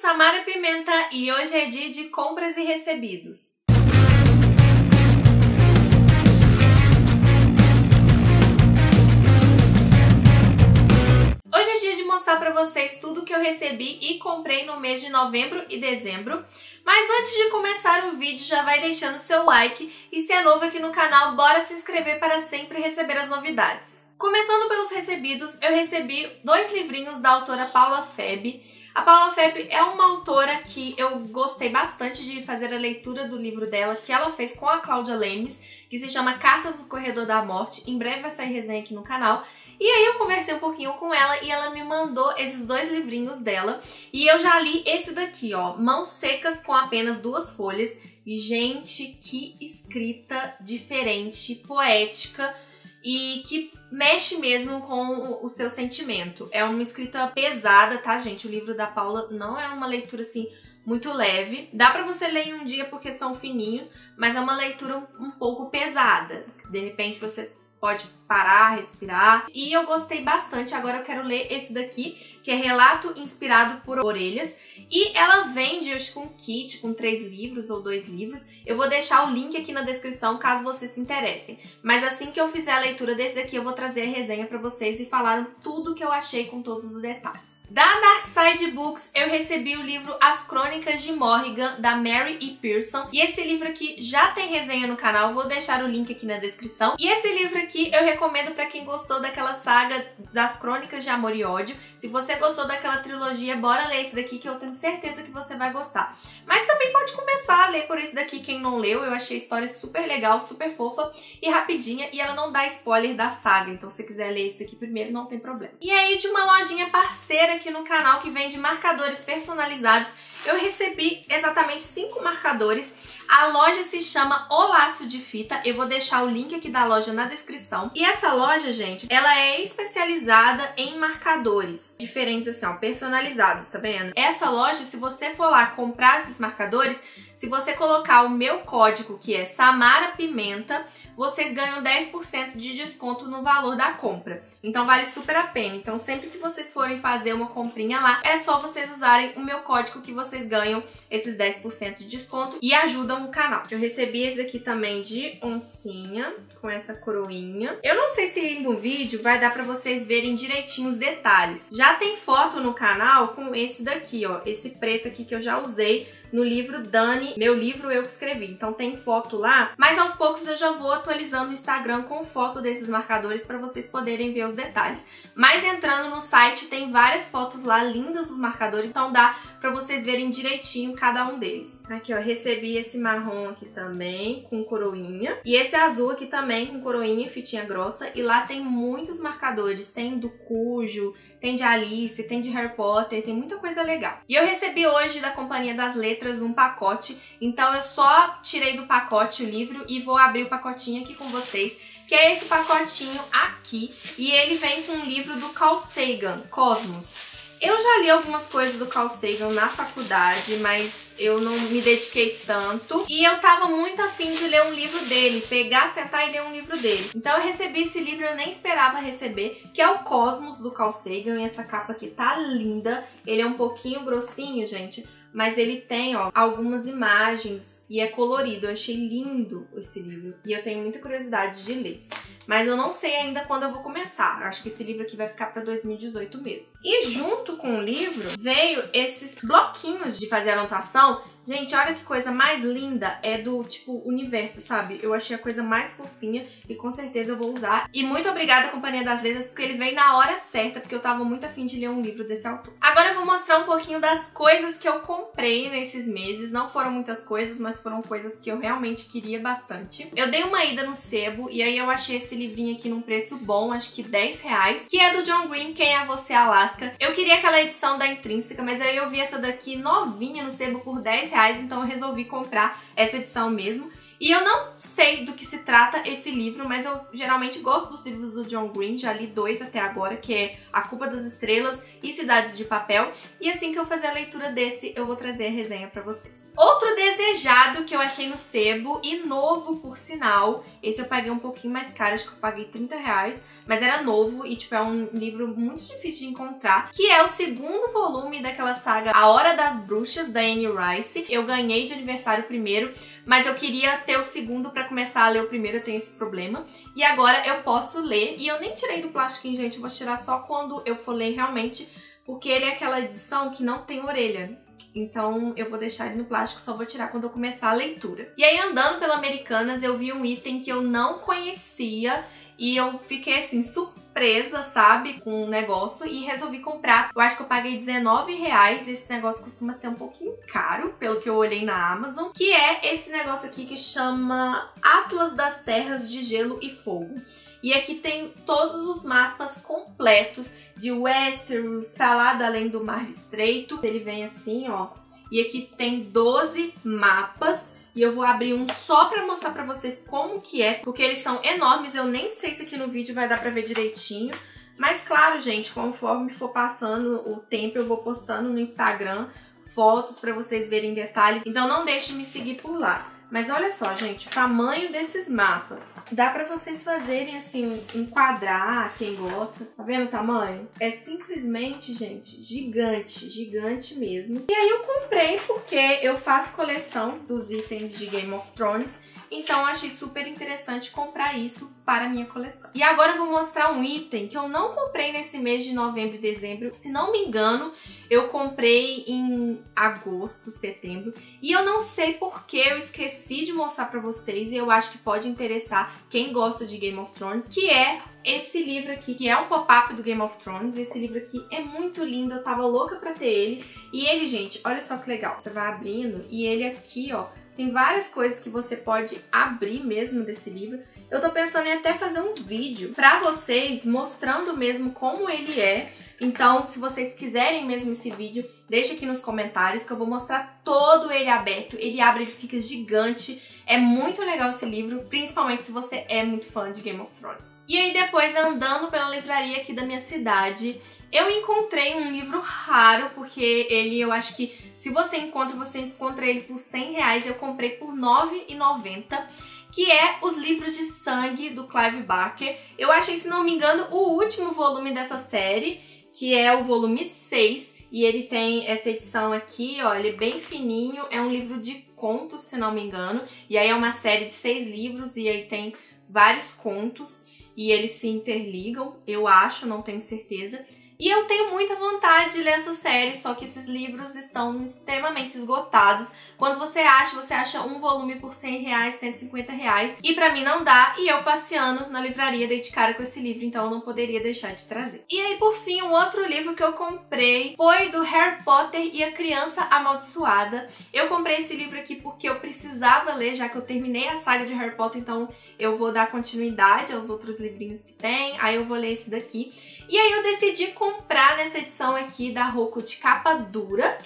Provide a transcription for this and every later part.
Samara Pimenta e hoje é dia de compras e recebidos. Hoje é dia de mostrar para vocês tudo que eu recebi e comprei no mês de novembro e dezembro. Mas antes de começar o vídeo, já vai deixando seu like e se é novo aqui no canal, bora se inscrever para sempre receber as novidades. Começando pelos recebidos, eu recebi dois livrinhos da autora Paula Feb. A Paula Feb é uma autora que eu gostei bastante de fazer a leitura do livro dela, que ela fez com a Cláudia Lemes, que se chama Cartas do Corredor da Morte. Em breve vai sair resenha aqui no canal. E aí eu conversei um pouquinho com ela e ela me mandou esses dois livrinhos dela. E eu já li esse daqui, ó, Mãos Secas com apenas duas folhas. E, gente, que escrita diferente, poética e que mexe mesmo com o seu sentimento. É uma escrita pesada, tá, gente? O livro da Paula não é uma leitura assim muito leve. Dá para você ler em um dia porque são fininhos, mas é uma leitura um pouco pesada. De repente você pode parar, respirar. E eu gostei bastante. Agora eu quero ler esse daqui, que é Relato Inspirado por Orelhas. E ela vende, acho que um kit com três livros ou dois livros. Eu vou deixar o link aqui na descrição caso vocês se interessem. Mas assim que eu fizer a leitura desse daqui, eu vou trazer a resenha para vocês e falar tudo que eu achei com todos os detalhes. Da Dark Side Books, eu recebi o livro As Crônicas de Morrigan, da Mary E. Pearson. E esse livro aqui já tem resenha no canal, vou deixar o link aqui na descrição. E esse livro aqui eu recomendo para quem gostou daquela saga das Crônicas de Amor e Ódio. Se você gostou daquela trilogia, bora ler esse daqui que eu tenho certeza que você vai gostar. Mas também pode começar a ler por esse daqui quem não leu. Eu achei a história super legal, super fofa e rapidinha. E ela não dá spoiler da saga, então se quiser ler esse daqui primeiro, não tem problema. E aí, de uma lojinha parceira aqui no canal que vende marcadores personalizados. Eu recebi exatamente cinco marcadores. A loja se chama Olácio de Fita. Eu vou deixar o link aqui da loja na descrição. E essa loja, gente, ela é especializada em marcadores diferentes assim, ó, personalizados, tá vendo? Essa loja, se você for lá comprar esses marcadores, se você colocar o meu código, que é Samara Pimenta, vocês ganham 10% de desconto no valor da compra. Então vale super a pena. Então sempre que vocês forem fazer uma comprinha lá, é só vocês usarem o meu código que vocês ganham esses 10% de desconto e ajudam o canal. Eu recebi esse aqui também de oncinha, com essa coroinha. Eu não sei se no vídeo vai dar pra vocês verem direitinho os detalhes. Já tem foto no canal com esse daqui, ó, esse preto aqui que eu já usei no livro Dani, meu livro eu que escrevi. Então tem foto lá, mas aos poucos eu já vou atualizando o Instagram com foto desses marcadores para vocês poderem ver os detalhes. Mas entrando no site tem várias fotos lá lindas dos marcadores, então dá para vocês verem direitinho cada um deles. Aqui ó, recebi esse marrom aqui também com coroinha e esse azul aqui também com coroinha e fitinha grossa e lá tem muitos marcadores, tem do Cujo, tem de Alice, tem de Harry Potter, tem muita coisa legal. E eu recebi hoje da Companhia das Letras um pacote, então eu só tirei do pacote o livro e vou abrir o pacotinho aqui com vocês, que é esse pacotinho aqui, e ele vem com um livro do Carl Sagan, Cosmos. Eu já li algumas coisas do Carl Sagan na faculdade, mas eu não me dediquei tanto. E eu tava muito afim de ler um livro dele, pegar, sentar e ler um livro dele. Então eu recebi esse livro, eu nem esperava receber, que é o Cosmos do Carl Sagan. E essa capa aqui tá linda. Ele é um pouquinho grossinho, gente, mas ele tem, ó, algumas imagens e é colorido. Eu achei lindo esse livro e eu tenho muita curiosidade de ler mas eu não sei ainda quando eu vou começar. Acho que esse livro aqui vai ficar para 2018 mesmo. E junto com o livro veio esses bloquinhos de fazer anotação Gente, olha que coisa mais linda é do, tipo, universo, sabe? Eu achei a coisa mais fofinha e com certeza eu vou usar. E muito obrigada, Companhia das Letras, porque ele veio na hora certa, porque eu tava muito afim de ler um livro desse autor. Agora eu vou mostrar um pouquinho das coisas que eu comprei nesses meses. Não foram muitas coisas, mas foram coisas que eu realmente queria bastante. Eu dei uma ida no sebo e aí eu achei esse livrinho aqui num preço bom, acho que 10 reais, que é do John Green, Quem é Você, Alaska. Eu queria aquela edição da Intrínseca, mas aí eu vi essa daqui novinha no sebo por 10 reais então eu resolvi comprar essa edição mesmo. E eu não sei do que se trata esse livro, mas eu geralmente gosto dos livros do John Green, já li dois até agora, que é A Culpa das Estrelas e Cidades de Papel. E assim que eu fazer a leitura desse, eu vou trazer a resenha pra vocês. Outro desejado que eu achei no sebo, e novo por sinal, esse eu paguei um pouquinho mais caro, acho que eu paguei 30 reais, mas era novo e, tipo, é um livro muito difícil de encontrar, que é o segundo volume daquela saga A Hora das Bruxas, da Anne Rice. Eu ganhei de aniversário primeiro, mas eu queria ter o segundo para começar a ler o primeiro, eu tenho esse problema. E agora eu posso ler, e eu nem tirei do plastiquinho, gente, eu vou tirar só quando eu for ler realmente, porque ele é aquela edição que não tem orelha. Então eu vou deixar ele no plástico, só vou tirar quando eu começar a leitura. E aí andando pela Americanas eu vi um item que eu não conhecia e eu fiquei assim surpresa, sabe, com o negócio e resolvi comprar. Eu acho que eu paguei 19 reais, esse negócio costuma ser um pouquinho caro, pelo que eu olhei na Amazon, que é esse negócio aqui que chama Atlas das Terras de Gelo e Fogo. E aqui tem todos os mapas completos de Westeros, pra lá da além do Mar Estreito. Ele vem assim, ó. E aqui tem 12 mapas. E eu vou abrir um só pra mostrar pra vocês como que é, porque eles são enormes. Eu nem sei se aqui no vídeo vai dar pra ver direitinho. Mas claro, gente, conforme for passando o tempo, eu vou postando no Instagram fotos pra vocês verem detalhes. Então não deixe de me seguir por lá. Mas olha só, gente, o tamanho desses mapas. Dá pra vocês fazerem, assim, enquadrar quem gosta. Tá vendo o tamanho? É simplesmente, gente, gigante. Gigante mesmo. E aí eu comprei porque eu faço coleção dos itens de Game of Thrones. Então achei super interessante comprar isso para minha coleção. E agora eu vou mostrar um item que eu não comprei nesse mês de novembro e dezembro. Se não me engano, eu comprei em agosto, setembro. E eu não sei porque eu esqueci de mostrar para vocês e eu acho que pode interessar quem gosta de Game of Thrones, que é esse livro aqui, que é um pop-up do Game of Thrones. Esse livro aqui é muito lindo, eu tava louca pra ter ele. E ele, gente, olha só que legal. Você vai abrindo e ele aqui, ó, tem várias coisas que você pode abrir mesmo desse livro. Eu tô pensando em até fazer um vídeo pra vocês mostrando mesmo como ele é. Então, se vocês quiserem mesmo esse vídeo, deixa aqui nos comentários que eu vou mostrar todo ele aberto. Ele abre, ele fica gigante. É muito legal esse livro, principalmente se você é muito fã de Game of Thrones. E aí depois, andando pela livraria aqui da minha cidade, eu encontrei um livro raro, porque ele, eu acho que se você encontra, você encontra ele por 100 reais. Eu comprei por R$ 9,90 que é Os Livros de Sangue, do Clive Barker. Eu achei, se não me engano, o último volume dessa série, que é o volume 6, e ele tem essa edição aqui, ó, ele é bem fininho, é um livro de contos, se não me engano, e aí é uma série de seis livros, e aí tem vários contos, e eles se interligam, eu acho, não tenho certeza. E eu tenho muita vontade de ler essa série, só que esses livros estão extremamente esgotados. Quando você acha, você acha um volume por 100 reais, 150 reais. E pra mim não dá, e eu passeando na livraria dei de cara com esse livro, então eu não poderia deixar de trazer. E aí, por fim, um outro livro que eu comprei foi do Harry Potter e a Criança Amaldiçoada. Eu comprei esse livro aqui porque eu precisava ler, já que eu terminei a saga de Harry Potter, então eu vou dar continuidade aos outros livrinhos que tem, aí eu vou ler esse daqui. E aí eu decidi comprar nessa edição aqui da Roku de capa dura,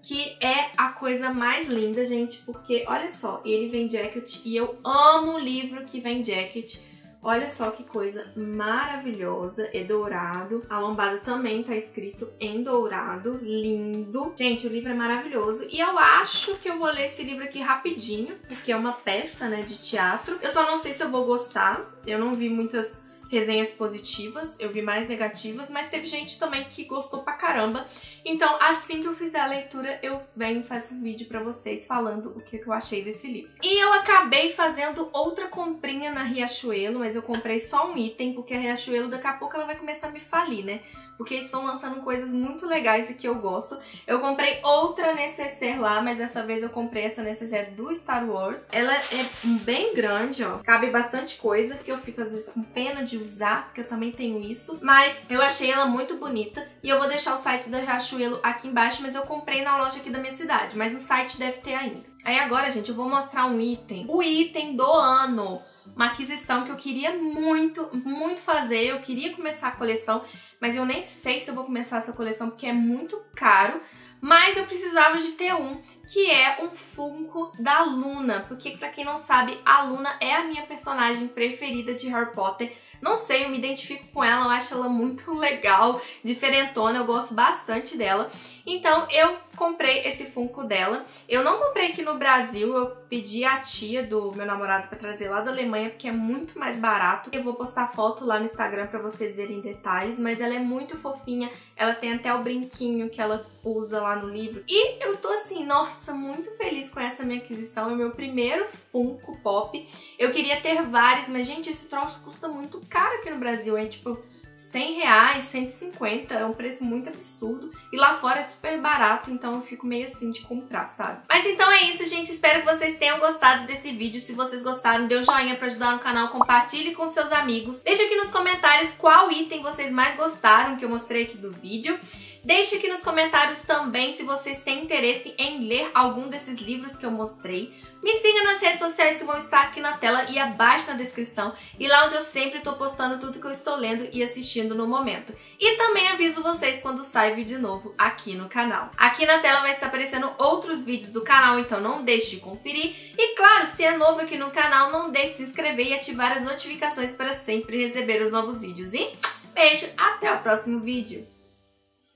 que é a coisa mais linda, gente, porque olha só, ele vem jacket e eu amo livro que vem jacket. Olha só que coisa maravilhosa, é dourado. A lombada também tá escrito em dourado, lindo. Gente, o livro é maravilhoso e eu acho que eu vou ler esse livro aqui rapidinho, porque é uma peça, né, de teatro. Eu só não sei se eu vou gostar, eu não vi muitas resenhas positivas, eu vi mais negativas, mas teve gente também que gostou pra caramba. Então, assim que eu fizer a leitura, eu venho e faço um vídeo pra vocês falando o que eu achei desse livro. E eu acabei fazendo outra comprinha na Riachuelo, mas eu comprei só um item, porque a Riachuelo daqui a pouco ela vai começar a me falir, né? porque eles estão lançando coisas muito legais e que eu gosto. Eu comprei outra necessaire lá, mas dessa vez eu comprei essa necessaire do Star Wars. Ela é bem grande, ó. Cabe bastante coisa, que eu fico às vezes com pena de usar, porque eu também tenho isso. Mas eu achei ela muito bonita e eu vou deixar o site da Riachuelo aqui embaixo, mas eu comprei na loja aqui da minha cidade, mas no site deve ter ainda. Aí agora, gente, eu vou mostrar um item. O item do ano uma aquisição que eu queria muito, muito fazer. Eu queria começar a coleção, mas eu nem sei se eu vou começar essa coleção porque é muito caro. Mas eu precisava de ter um, que é um Funko da Luna. Porque, pra quem não sabe, a Luna é a minha personagem preferida de Harry Potter. Não sei, eu me identifico com ela, eu acho ela muito legal, diferentona, eu gosto bastante dela. Então eu comprei esse Funko dela. Eu não comprei aqui no Brasil, eu pedi a tia do meu namorado pra trazer lá da Alemanha, porque é muito mais barato. Eu vou postar foto lá no Instagram pra vocês verem detalhes, mas ela é muito fofinha. Ela tem até o brinquinho que ela usa lá no livro. E eu tô assim, nossa, muito feliz com essa minha aquisição. É o meu primeiro Funko Pop. Eu queria ter vários, mas gente, esse troço custa muito caro aqui no Brasil. É tipo 100 reais, 150, é um preço muito absurdo. E lá fora é super barato, então eu fico meio assim de comprar, sabe? Mas então é isso, gente. Espero que vocês tenham gostado desse vídeo. Se vocês gostaram, dê um joinha pra ajudar no canal, compartilhe com seus amigos. Deixe aqui nos comentários qual item vocês mais gostaram que eu mostrei aqui do vídeo. Deixe aqui nos comentários também se vocês têm interesse em ler algum desses livros que eu mostrei. Me siga nas redes sociais que vão estar aqui na tela e abaixo na descrição, e lá onde eu sempre estou postando tudo que eu estou lendo e assistindo no momento. E também aviso vocês quando sai vídeo novo aqui no canal. Aqui na tela vai estar aparecendo outros vídeos do canal, então não deixe de conferir. E claro, se é novo aqui no canal, não deixe de se inscrever e ativar as notificações para sempre receber os novos vídeos. E beijo, até o próximo vídeo!